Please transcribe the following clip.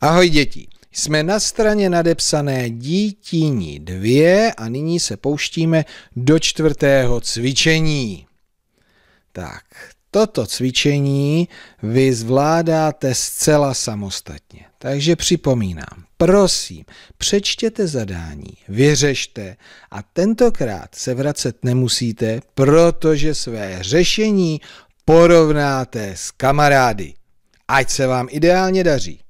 Ahoj děti, jsme na straně nadepsané dítíní dvě a nyní se pouštíme do čtvrtého cvičení. Tak, toto cvičení vy zvládáte zcela samostatně. Takže připomínám, prosím, přečtěte zadání, vyřešte a tentokrát se vracet nemusíte, protože své řešení porovnáte s kamarády. Ať se vám ideálně daří.